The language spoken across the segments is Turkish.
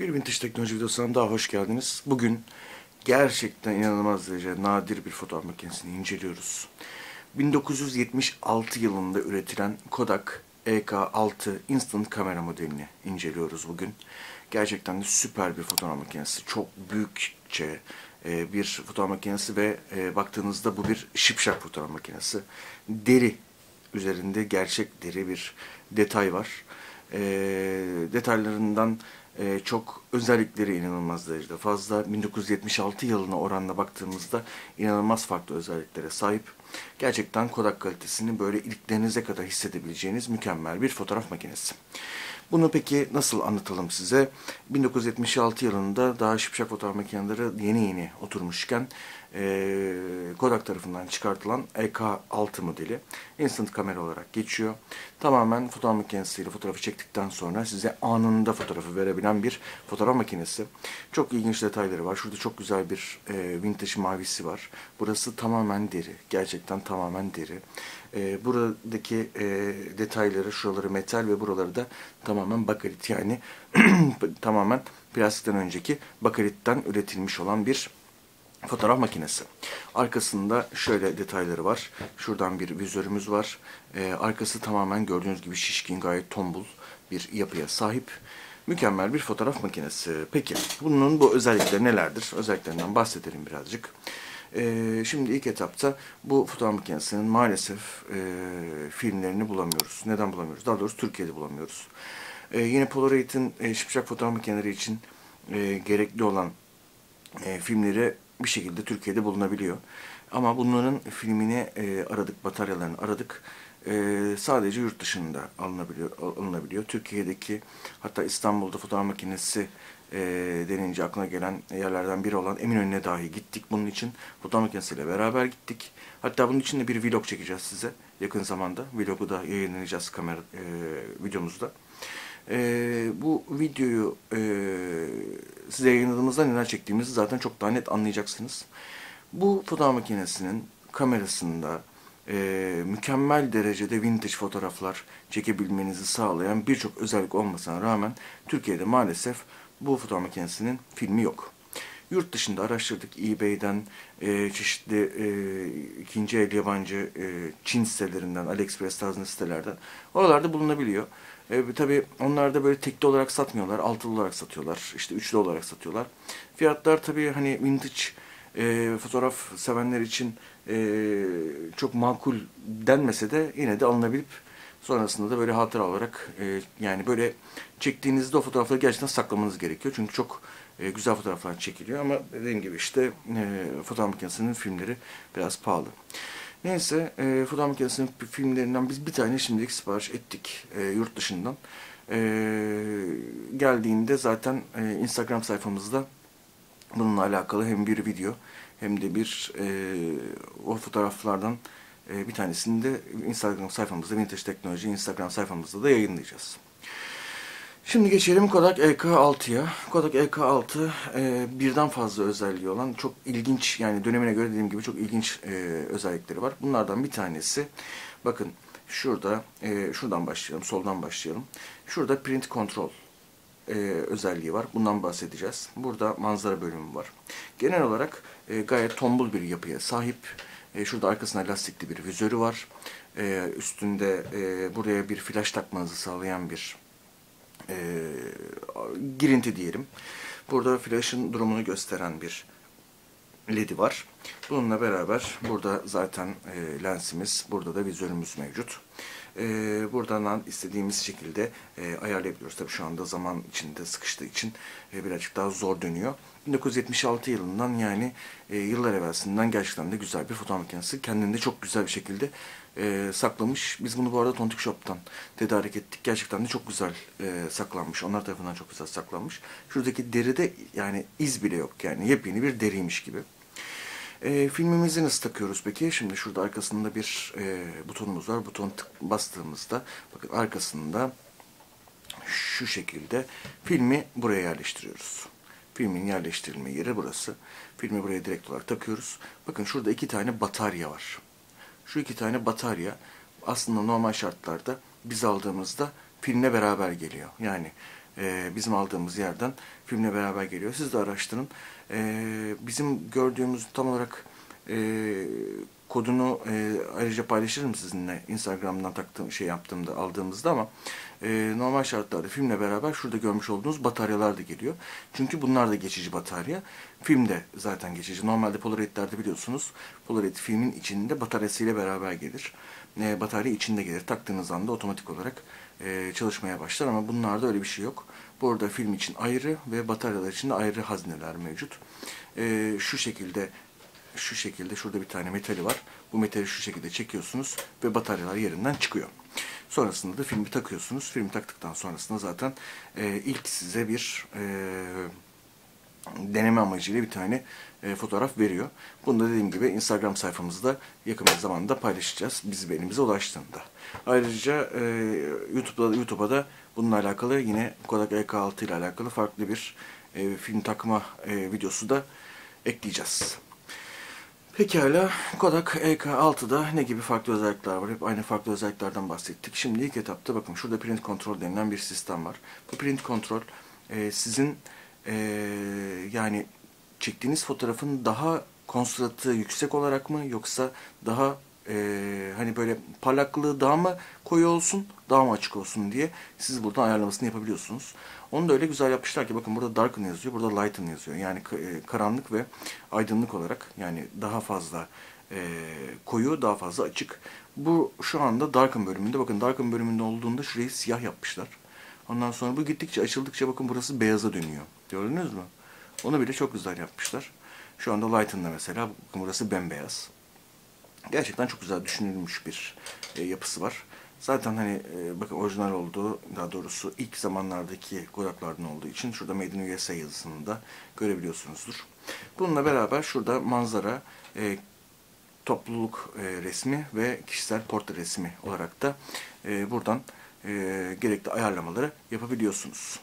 Bir Vintage Teknoloji videosuna daha hoş geldiniz. Bugün gerçekten inanılmaz derece nadir bir fotoğraf makinesini inceliyoruz. 1976 yılında üretilen Kodak EK6 Instant kamera modelini inceliyoruz bugün. Gerçekten de süper bir fotoğraf makinesi. Çok büyükçe e, bir fotoğraf makinesi ve e, baktığınızda bu bir şipşak fotoğraf makinesi. Deri üzerinde gerçek deri bir detay var. E, detaylarından e, çok özellikleri inanılmaz derecede fazla. 1976 yılına oranla baktığımızda inanılmaz farklı özelliklere sahip. Gerçekten Kodak kalitesini böyle iliklerinize kadar hissedebileceğiniz mükemmel bir fotoğraf makinesi. Bunu peki nasıl anlatalım size? 1976 yılında daha şipşak fotoğraf makineleri yeni yeni oturmuşken e, Kodak tarafından çıkartılan EK6 modeli instant kamera olarak geçiyor. Tamamen fotoğraf makinesiyle fotoğrafı çektikten sonra size anında fotoğrafı verebilen bir fotoğraf makinesi. Çok ilginç detayları var. Şurada çok güzel bir e, vintage mavisi var. Burası tamamen deri. Gerçekten tamamen deri. E, buradaki e, detayları, şuraları metal ve buraları da tamamen bakarit yani tamamen plastikten önceki bakaritten üretilmiş olan bir fotoğraf makinesi. Arkasında şöyle detayları var. Şuradan bir vizörümüz var. Ee, arkası tamamen gördüğünüz gibi şişkin, gayet tombul bir yapıya sahip. Mükemmel bir fotoğraf makinesi. Peki bunun bu özellikleri nelerdir? Özelliklerinden bahsedelim birazcık. Ee, şimdi ilk etapta bu fotoğraf makinesinin maalesef e, filmlerini bulamıyoruz. Neden bulamıyoruz? Daha doğrusu Türkiye'de bulamıyoruz. Ee, yine Polaroid'in e, şipşak fotoğraf makineleri için e, gerekli olan e, filmleri bir şekilde Türkiye'de bulunabiliyor. Ama bunların filmini e, aradık, bataryalarını aradık. E, sadece yurt dışında alınabiliyor, alınabiliyor. Türkiye'deki hatta İstanbul'da fotoğraf makinesi e, denince aklına gelen yerlerden biri olan Eminönü'ne dahi gittik bunun için. Fotoğraf makinesiyle beraber gittik. Hatta bunun için de bir vlog çekeceğiz size yakın zamanda. Vlogu da yayınlayacağız kamera e, videomuzda. E, bu videoyu e, size yayınladığımızda neler çektiğimizi zaten çok daha net anlayacaksınız. Bu fotoğraf makinesinin kamerasında e, mükemmel derecede vintage fotoğraflar çekebilmenizi sağlayan birçok özellik olmasına rağmen Türkiye'de maalesef bu fotoğraf makinesinin filmi yok. Yurt dışında araştırdık eBay'den, e, çeşitli e, ikinci el yabancı e, Çin sitelerinden, AliExpress tarzında sitelerden. Oralarda bulunabiliyor. E, tabii onlar da böyle tekli olarak satmıyorlar, altılı olarak satıyorlar, işte üçlü olarak satıyorlar. Fiyatlar tabii hani vintage e, fotoğraf sevenler için e, çok makul denmese de yine de alınabilip sonrasında da böyle hatıra olarak e, yani böyle çektiğinizde o fotoğrafları gerçekten saklamanız gerekiyor. Çünkü çok e, güzel fotoğraflar çekiliyor ama dediğim gibi işte e, fotoğraf makinesinin filmleri biraz pahalı. Neyse e, fotoğraf makinesinin filmlerinden biz bir tane şimdilik sipariş ettik e, yurt dışından. E, geldiğinde zaten e, Instagram sayfamızda bununla alakalı hem bir video hem de bir e, o fotoğraflardan e, bir tanesini de Instagram sayfamızda Vintage Teknoloji Instagram sayfamızda da yayınlayacağız. Şimdi geçelim Kodak EK6'ya. Kodak EK6 e, birden fazla özelliği olan çok ilginç yani dönemine göre dediğim gibi çok ilginç e, özellikleri var. Bunlardan bir tanesi bakın şurada e, şuradan başlayalım soldan başlayalım. Şurada print control e, özelliği var. Bundan bahsedeceğiz. Burada manzara bölümü var. Genel olarak e, gayet tombul bir yapıya sahip. E, şurada arkasında lastikli bir vizörü var. E, üstünde e, buraya bir flash takmanızı sağlayan bir e, girinti diyelim. Burada flash'ın durumunu gösteren bir ledi var. Bununla beraber burada zaten e, lensimiz, burada da vizörümüz mevcut. E, buradan istediğimiz şekilde e, ayarlayabiliyoruz. Tabii şu anda zaman içinde sıkıştığı için e, birazcık daha zor dönüyor. 1976 yılından yani e, yıllar evvelsinden gerçekten de güzel bir fotoğraf makinesi. Kendinde çok güzel bir şekilde e, saklamış. Biz bunu bu arada Tontik Shop'tan tedarik ettik. Gerçekten de çok güzel e, saklanmış. Onlar tarafından çok güzel saklanmış. Şuradaki deride yani iz bile yok yani yepyeni bir deriymiş gibi. E, filmimizi nasıl takıyoruz peki? Şimdi şurada arkasında bir e, butonumuz var. Buton tık, bastığımızda bakın arkasında şu şekilde filmi buraya yerleştiriyoruz. Filmin yerleştirilme yeri burası. Filmi buraya direkt olarak takıyoruz. Bakın şurada iki tane batarya var. Şu iki tane batarya aslında normal şartlarda biz aldığımızda filmle beraber geliyor. Yani e, bizim aldığımız yerden filmle beraber geliyor. Siz de araştırın. E, bizim gördüğümüz tam olarak e, kodunu e, ayrıca paylaşırım sizinle Instagram'dan taktığım şey yaptığımda aldığımızda ama e, normal şartlarda filmle beraber şurada görmüş olduğunuz bataryalar da geliyor. Çünkü bunlar da geçici batarya. Filmde zaten geçici. Normalde Polaroid'lerde biliyorsunuz Polaroid filmin içinde bataryasıyla beraber gelir. E, batarya içinde gelir. Taktığınız anda otomatik olarak e, çalışmaya başlar ama bunlarda öyle bir şey yok. Burada film için ayrı ve bataryalar için de ayrı hazneler mevcut. E, şu şekilde şu şekilde şurada bir tane metali var. Bu metali şu şekilde çekiyorsunuz ve bataryalar yerinden çıkıyor. Sonrasında da filmi takıyorsunuz. Filmi taktıktan sonrasında zaten e, ilk size bir e, deneme amacıyla bir tane e, fotoğraf veriyor. Bunu da dediğim gibi Instagram sayfamızda yakın bir zamanda paylaşacağız. Bizi elimize ulaştığında. Ayrıca e, YouTube'da YouTube'a da bununla alakalı yine Kodak EK6 ile alakalı farklı bir e, film takma e, videosu da ekleyeceğiz. Pekala Kodak EK6'da ne gibi farklı özellikler var? Hep aynı farklı özelliklerden bahsettik. Şimdi ilk etapta bakın şurada print control denilen bir sistem var. Bu print control e, sizin e, yani çektiğiniz fotoğrafın daha konstratı yüksek olarak mı yoksa daha e, hani böyle parlaklığı daha mı koyu olsun daha mı açık olsun diye siz buradan ayarlamasını yapabiliyorsunuz. Onu da öyle güzel yapmışlar ki bakın burada darken yazıyor, burada lighten yazıyor. Yani e, karanlık ve aydınlık olarak yani daha fazla e, koyu, daha fazla açık. Bu şu anda darken bölümünde. Bakın darken bölümünde olduğunda şurayı siyah yapmışlar. Ondan sonra bu gittikçe açıldıkça bakın burası beyaza dönüyor. Gördünüz mü? Onu bile çok güzel yapmışlar. Şu anda Lighten'da mesela bakın burası bembeyaz. Gerçekten çok güzel düşünülmüş bir e, yapısı var. Zaten hani e, bakın orijinal olduğu daha doğrusu ilk zamanlardaki Kodak'lardan olduğu için şurada Made in USA yazısını da görebiliyorsunuzdur. Bununla beraber şurada manzara, e, topluluk e, resmi ve kişisel portre resmi olarak da e, buradan e, gerekli ayarlamaları yapabiliyorsunuz.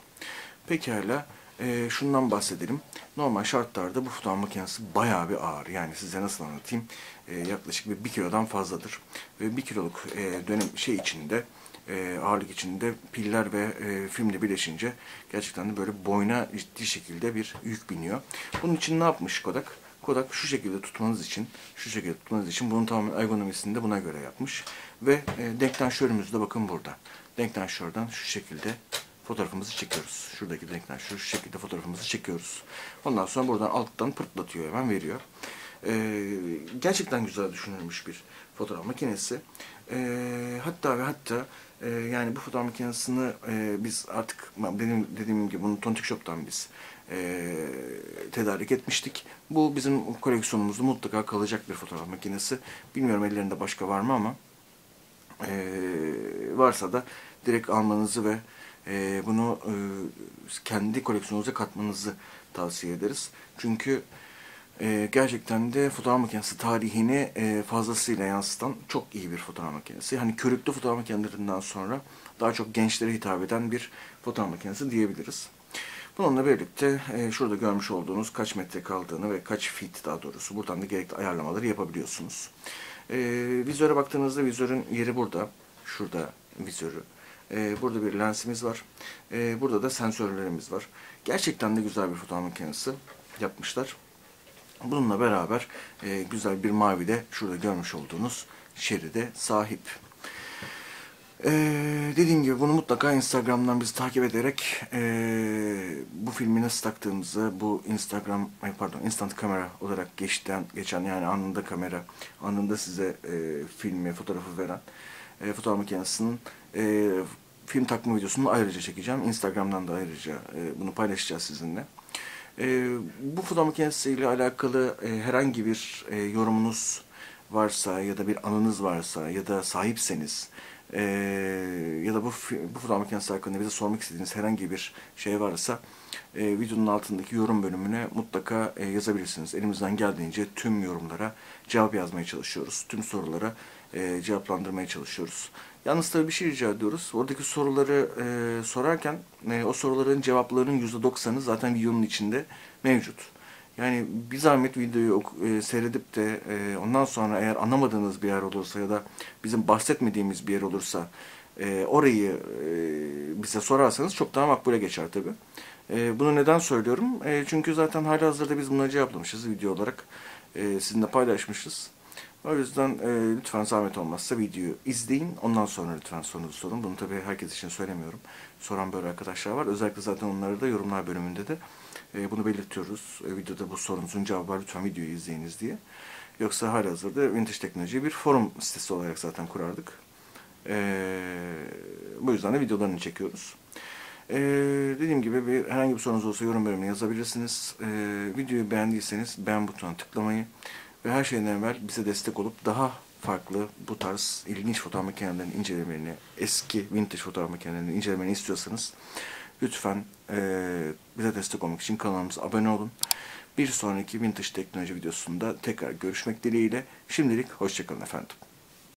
Pekala e, şundan bahsedelim. Normal şartlarda bu fotoğraf makinesi bayağı bir ağır. Yani size nasıl anlatayım? E, yaklaşık bir, bir kilodan fazladır. Ve bir kiloluk e, dönem şey içinde e, ağırlık içinde piller ve e, filmle birleşince gerçekten de böyle boyna ciddi şekilde bir yük biniyor. Bunun için ne yapmış Kodak? Kodak şu şekilde tutmanız için, şu şekilde tutmanız için bunun tamamen ergonomisini de buna göre yapmış. Ve e, denktanşörümüz de bakın burada. Denktanşörden şu şekilde fotoğrafımızı çekiyoruz. Şuradaki renkler şu, şekilde fotoğrafımızı çekiyoruz. Ondan sonra buradan alttan pırtlatıyor hemen veriyor. Ee, gerçekten güzel düşünülmüş bir fotoğraf makinesi. Ee, hatta ve hatta e, yani bu fotoğraf makinesini e, biz artık benim dediğim gibi bunu Tontik Shop'tan biz e, tedarik etmiştik. Bu bizim koleksiyonumuzda mutlaka kalacak bir fotoğraf makinesi. Bilmiyorum ellerinde başka var mı ama e, varsa da direkt almanızı ve e, bunu e, kendi koleksiyonunuza katmanızı tavsiye ederiz. Çünkü e, gerçekten de fotoğraf makinesi tarihini e, fazlasıyla yansıtan çok iyi bir fotoğraf makinesi. Hani körüklü fotoğraf makinelerinden sonra daha çok gençlere hitap eden bir fotoğraf makinesi diyebiliriz. Bununla birlikte e, şurada görmüş olduğunuz kaç metre kaldığını ve kaç feet daha doğrusu buradan da gerekli ayarlamaları yapabiliyorsunuz. E, vizöre baktığınızda vizörün yeri burada. Şurada vizörü. E, burada bir lensimiz var. E, burada da sensörlerimiz var. Gerçekten de güzel bir fotoğraf makinesi yapmışlar. Bununla beraber e, güzel bir mavi de şurada görmüş olduğunuz şeride sahip. Ee, dediğim gibi bunu mutlaka Instagram'dan bizi takip ederek e, bu filmi nasıl taktığımızı bu Instagram pardon instant kamera olarak geçten geçen yani anında kamera anında size e, filmi fotoğrafı veren fotoğraf makinesinin film takma videosunu ayrıca çekeceğim. Instagram'dan da ayrıca e, bunu paylaşacağız sizinle. E, bu fotoğraf makinesiyle alakalı e, herhangi bir e, yorumunuz varsa ya da bir anınız varsa ya da sahipseniz e, ya da bu, bu fotoğraf makinesi hakkında bize sormak istediğiniz herhangi bir şey varsa e, videonun altındaki yorum bölümüne mutlaka e, yazabilirsiniz. Elimizden geldiğince tüm yorumlara cevap yazmaya çalışıyoruz. Tüm sorulara e, cevaplandırmaya çalışıyoruz. Yalnız tabii bir şey rica ediyoruz. Oradaki soruları e, sorarken e, o soruların cevaplarının %90'ı zaten videonun içinde mevcut. Yani bir zahmet videoyu e, seyredip de e, ondan sonra eğer anlamadığınız bir yer olursa ya da bizim bahsetmediğimiz bir yer olursa e, orayı e, bize sorarsanız çok daha makbule geçer tabii. E, bunu neden söylüyorum? E, çünkü zaten hali hazırda biz bunları cevaplamışız video olarak. E, sizinle paylaşmışız. O yüzden e, lütfen zahmet olmazsa videoyu izleyin. Ondan sonra lütfen sorunuzu sorun. Bunu tabii herkes için söylemiyorum. Soran böyle arkadaşlar var. Özellikle zaten onları da yorumlar bölümünde de e, bunu belirtiyoruz. E, videoda bu sorunuzun cevabı var. Lütfen videoyu izleyiniz diye. Yoksa hali hazırda Vintage Teknoloji bir forum sitesi olarak zaten kurardık. E, bu yüzden de videolarını çekiyoruz. E, dediğim gibi bir, herhangi bir sorunuz olsa yorum bölümüne yazabilirsiniz. E, videoyu beğendiyseniz beğen butonuna tıklamayı ve her şeyden evvel bize destek olup daha farklı bu tarz ilginç fotoğraf makinelerinin incelemelerini, eski vintage fotoğraf makinelerinin incelemelerini istiyorsanız lütfen eee, bize destek olmak için kanalımıza abone olun. Bir sonraki vintage teknoloji videosunda tekrar görüşmek dileğiyle. Şimdilik hoşçakalın efendim.